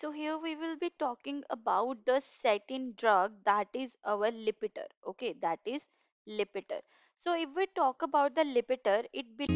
So here we will be talking about the second drug that is our Lipitor. Okay, that is Lipitor. So if we talk about the Lipitor, it be